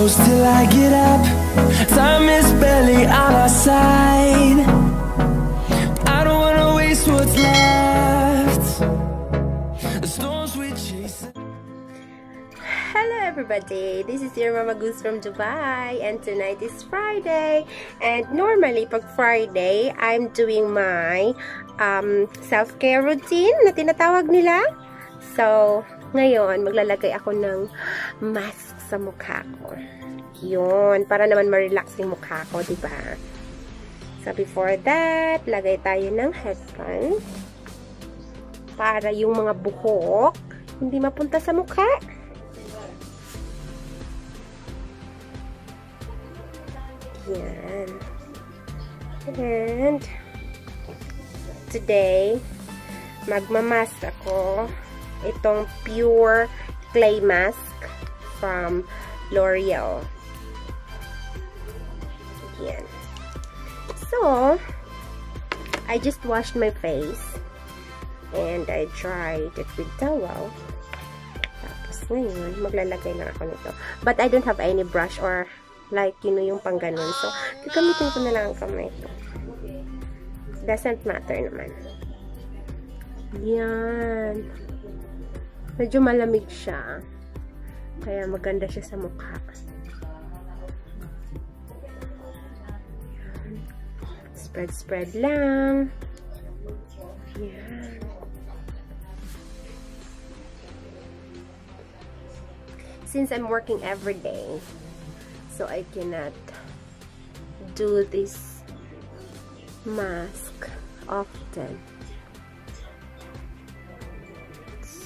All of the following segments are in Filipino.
close till I get up. Time is barely on our side. I don't wanna waste what's left. The storms we chase. Hello everybody! This is your Mama Goose from Dubai and tonight is Friday and normally pag Friday I'm doing my um, self-care routine na tinatawag nila. So, ngayon maglalagay ako ng mask sa mukha ko. Yun, para naman ma-relax yung mukha ko, ba? So, before that, lagay tayo ng headband para yung mga buhok hindi mapunta sa mukha. Yan. And, today, magmamask ako itong pure clay mask from L'Oreal. Yan. So, I just washed my face and I dried it with towel. Tapos ngayon, maglalagay lang ako nito. But I don't have any brush or like, you know, yung pang ganun. So, gagamitin ko na lang ang kamay ko. Doesn't matter naman. Yan. Medyo malamig siya. Kaya maganda siya sa mukha. Spread, spread lang. Yan. Since I'm working every day, so I cannot do this mask often.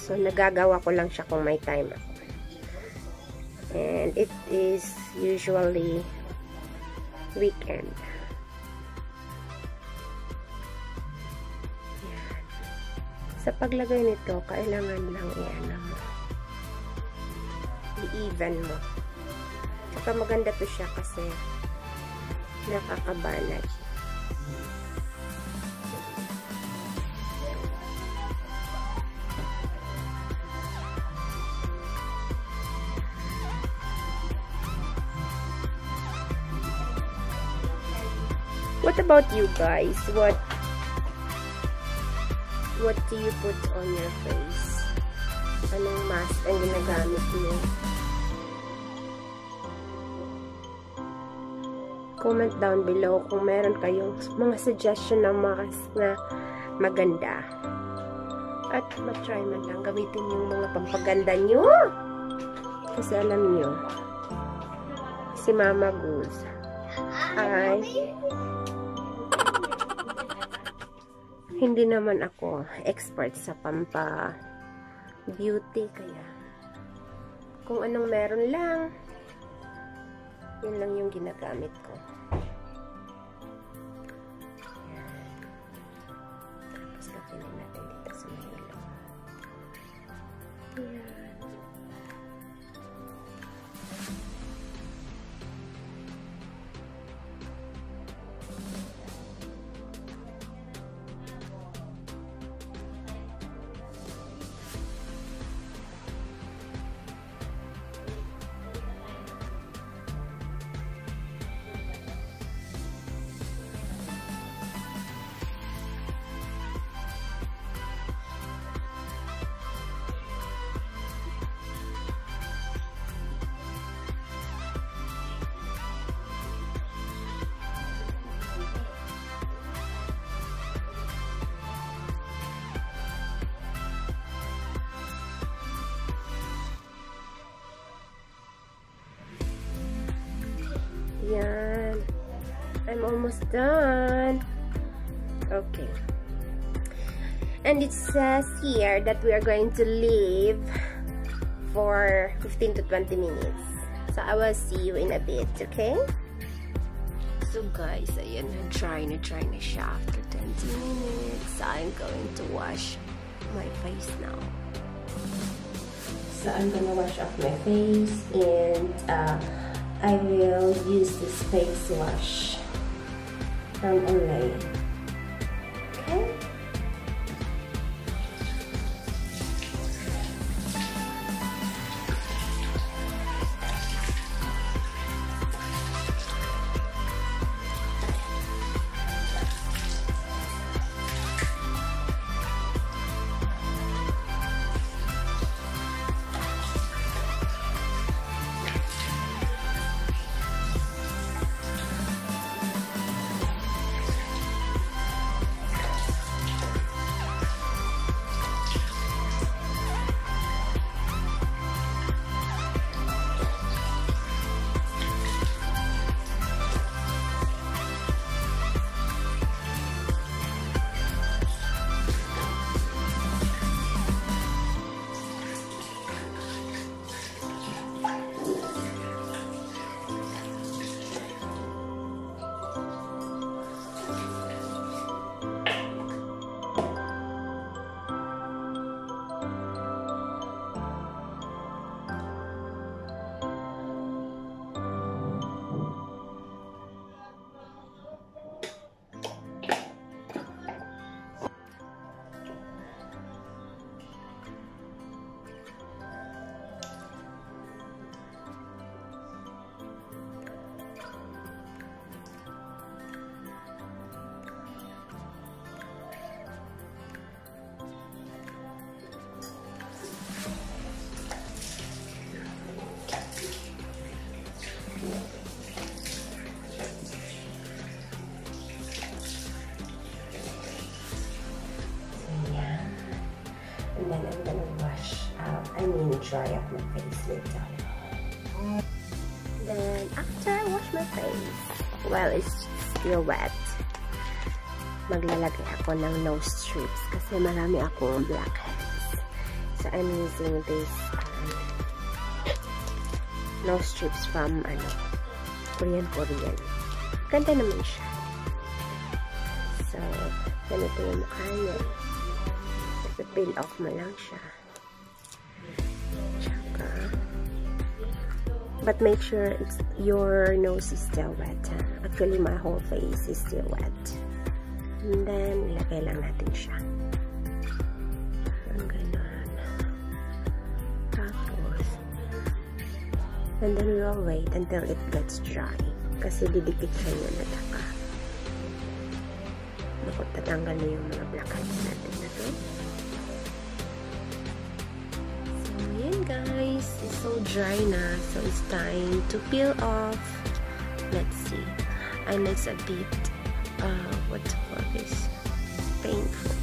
So, nagagawa ko lang siya kung may time ako. And it is usually weekend. Sa paglagay nito, kailangan lang yan mo. I-even mo. Saka maganda to siya kasi nakakabanat. What about you guys? What what do you put on your face? Anong mask ang ginagamit niyo? Comment down below kung meron kayong mga suggestion ng mask na maganda. At matry man lang gamitin yung mga pampaganda nyo. Kasi alam nyo, si Mama Goose ay hindi naman ako expert sa pampa beauty kaya kung anong meron lang yun lang yung ginagamit ko almost done. Okay. And it says here that we are going to leave for 15 to 20 minutes. So, I will see you in a bit, okay? So, guys, ayan, na-dry na try na siya after 20 minutes. I'm going to wash my face now. So, I'm gonna wash off my face and uh, I will use this face wash from Olay. Okay? I dry up my face later. Then after I wash my face, while it's still wet, maglalagay ako ng nose strips kasi marami akong blackheads. So I'm using this um, nose strips from ano, Korean Korean. Ganda naman siya. So, ganito yung mukha niya. Peel off mo lang siya. But make sure it's, your nose is still wet. Actually, my whole face is still wet. And then, ilagay lang natin siya. Ang ganon. Tapos, and then we'll wait until it gets dry. Kasi didikit siya yun at saka. Naku, tatanggal na yung mga blackheads natin na to. So dry na. So, it's time to peel off. Let's see. And it's a bit, uh, what to call this? Painful.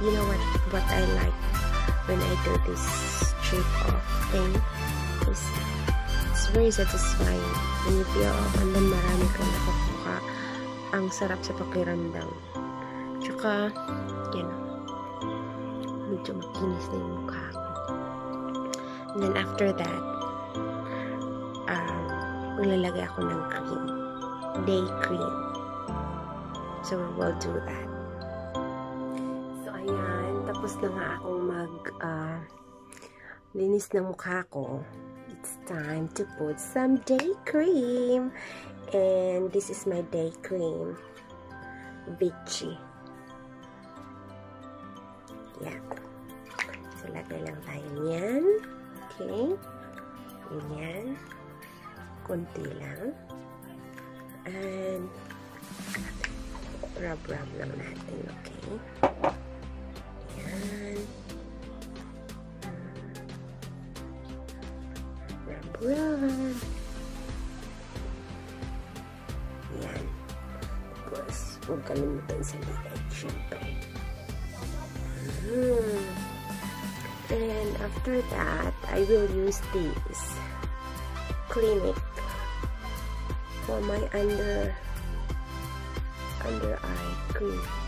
You know what what I like when I do this strip off thing is it's very satisfying. When you feel off and then marami kang nakukuha ang sarap sa pakiramdam. Tsaka know medyo makinis na yung mukha ko. And then after that um, maglalagay ako ng cream. Day cream. So we'll do that. Tapos na nga akong mag ah, linis ng mukha ko. It's time to put some day cream. And this is my day cream. Vichy. Yan. So, lagay lang tayo niyan. Okay. Ganyan. Kunti lang. And rub-rub lang natin. Okay. Light, syempre. Hmm. And after that, I will use this Clinic for my under under eye cream.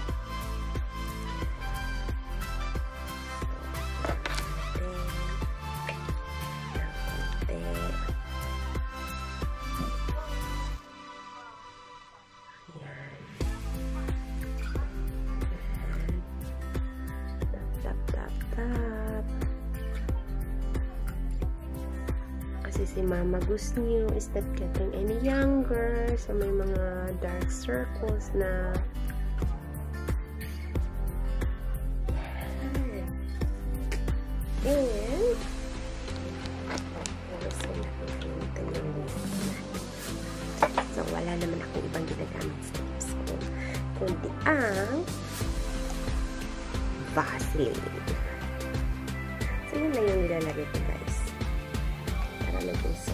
Goose New is not getting any younger. So, may mga dark circles na. Okay. So,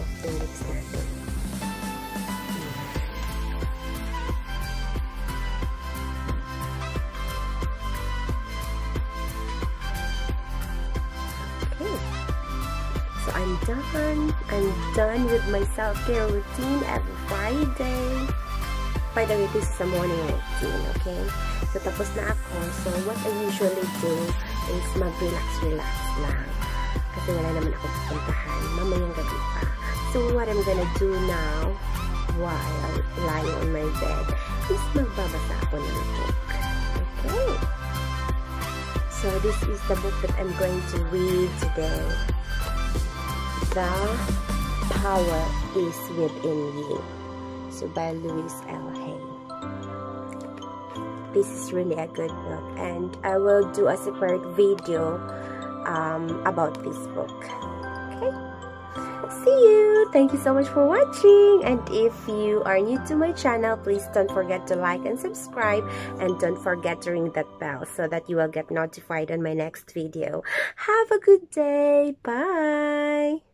I'm done. I'm done with my self-care routine every Friday. By the way, this is a morning routine, okay? So, tapos na ako. So, what I usually do is mag-relax-relax lang. Kasi wala naman ako pupuntahan. Mamayang gabi pa. So, what I'm gonna do now, while lying on my bed, is magbabasa ako ng book. Okay? So, this is the book that I'm going to read today. The Power is Within You. So, by Louise L. Hay. this is really a good book and I will do a separate video um, about this book. Okay? See you! Thank you so much for watching and if you are new to my channel, please don't forget to like and subscribe and don't forget to ring that bell so that you will get notified on my next video. Have a good day! Bye!